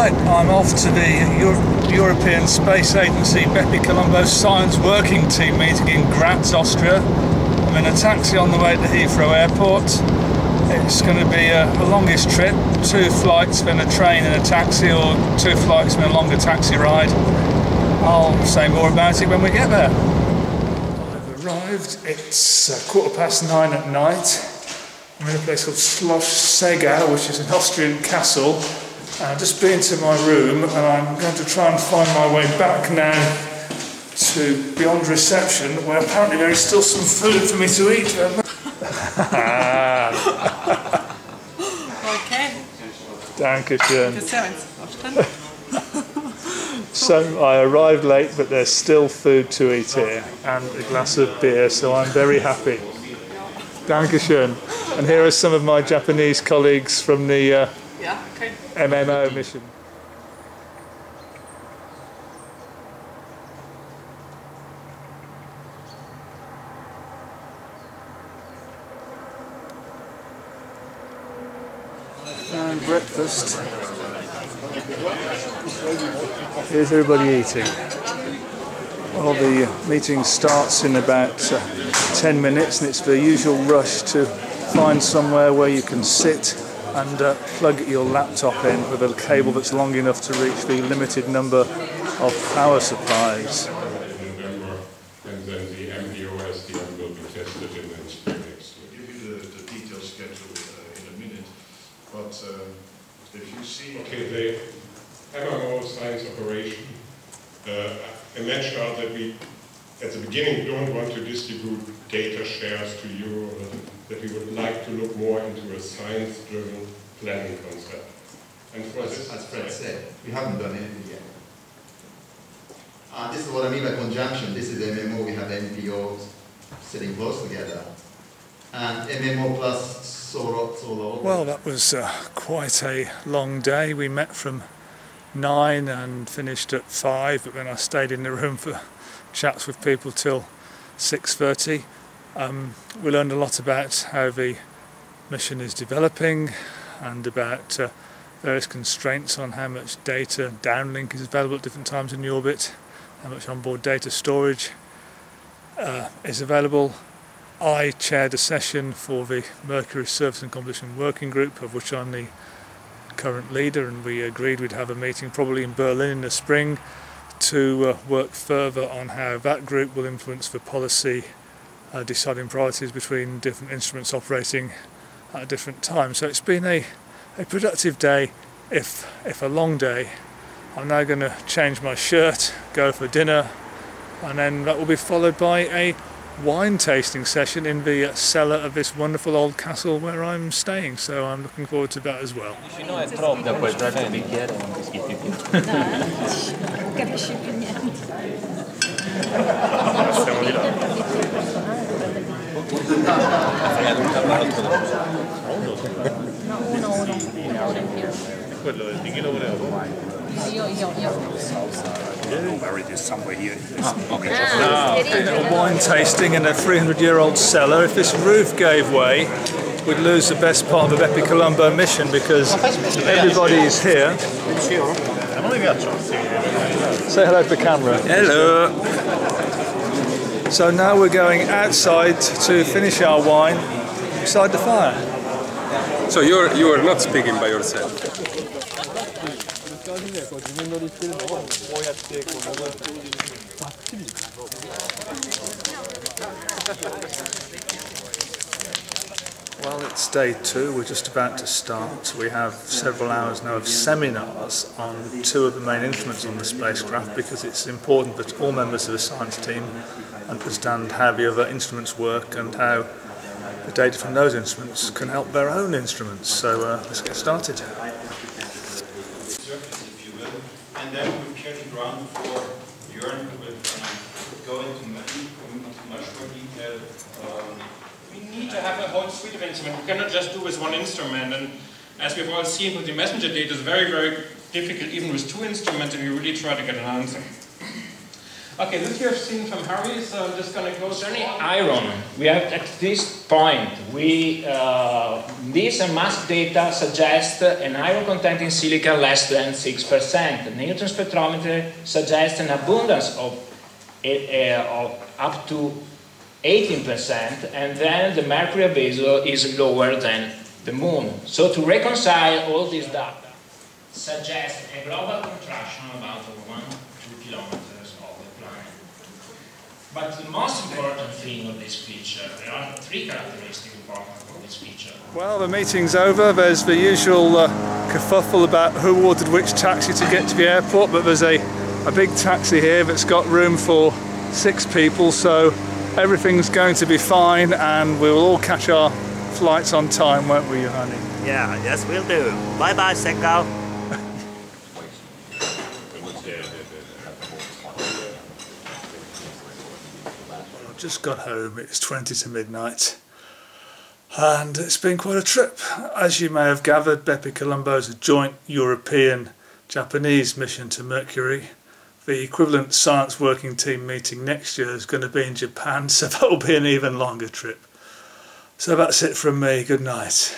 Right, I'm off to the Euro- European Space Agency Bepi Colombo Science Working Team meeting in Graz, Austria. I'm in a taxi on the way to Heathrow Airport. It's going to be a, a longish trip, two flights, then a train and a taxi, or two flights and a longer taxi ride. I'll say more about it when we get there. I've arrived. It's uh, quarter past nine at night. I'm in a place called Schloss Seggau, which is an Austrian castle. I've just been to my room and I'm going to try and find my way back now to beyond reception, where apparently there is still some food for me to eat. Okay, Dankeschön. So I arrived late, but there's still food to eat here and a glass of beer, so I'm very happy. Dankeschön. And here are some of my Japanese colleagues from the uh, Ja, okay. MMO mission. And breakfast. Here's everybody eating. Well, the meeting starts in about uh, 10 minutes, and it's the usual rush to find somewhere where you can sit and uh, plug your laptop in with a cable that's long enough to reach the limited number of power supplies. And then the will be tested in the I'll give you the, detailed schedule uh, in a minute, but um, if you see, Okay, the MMO science operation, uh, that we, at the beginning, don't want to distribute data shares to you, or that we would like to look more into a science-driven planning concept. And for As, this, as Fred said, we haven't done anything yet. Uh, this is what I mean by conjunction. This is MMO, we have MPOs sitting close together. And MMO plus Solo. solo Well, that was uh, quite a long day. We met from nine and finished at five, but then I stayed in the room for chats with people till six thirty. Um, we learned a lot about how the mission is developing and about uh, various constraints on how much data downlink is available at different times in the orbit, how much onboard data storage uh, is available. I chaired a session for the Mercury Surface and Composition Working Group, of which I'm the current leader, and we agreed we'd have a meeting probably in Berlin in the spring to uh, work further on how that group will influence the policy, uh, deciding priorities between different instruments operating at different times. So it's been a, a productive day, if if a long day. I'm now going to change my shirt, go for dinner, and then that will be followed by a wine tasting session in the cellar of this wonderful old castle where I'm staying. So I'm looking forward to that as well. Dall'altro. No, uno, uno, una ora in più. Quello del bicchiere volevo. Io, io, io. Ah, been at a wine tasting in a 300 year old cellar. If this roof gave way, we'd lose the best part of the Bepi Colombo mission because everybody is here. Non mi piacciono. Say hello to the camera. Hello. So now we're going outside to finish our wine beside the fire. So you're you are not speaking by yourself. Well, it's day two. We're just about to start. We have several hours now of seminars on two of the main instruments on the spacecraft because it's important that all members of the science team understand how the other instruments work and how the data from those instruments can help their own instruments. So uh, let's get started. and then ground for go into much more detail. Um, We need to have a whole suite of instruments. We cannot just do with one instrument. And as we've all seen with the MESSENGER data, it's very, very difficult even with two instruments if you really try to get an answer. Okay, this you have seen from Harry, so I'm just going to go Concerning iron, we have at this point, we, uh, this and mass data suggest an iron content in silica less than 6%. Neutron spectrometer suggests an abundance of, uh, of up to 18%, and then the mercury abyssal is lower than the moon. So to reconcile all these data suggests a global contraction about 1 2 kilometers of the planet. But the most important thing of this feature, there are three characteristics important of this feature. Well, the meeting's over. There's the usual uh, kerfuffle about who ordered which taxi to get to the airport, but there's a, a big taxi here that's got room for six people, so everything's going to be fine and we'll all catch our flights on time, won't we, honey? Yeah, yes, we'll do. Bye bye, Senko. I've just got home, it's 20 to midnight. And it's been quite a trip. As you may have gathered, Bepi Colombo is a joint European Japanese mission to Mercury. The equivalent science working team meeting next year is going to be in Japan, so that'll be an even longer trip. So that's it from me. Good night.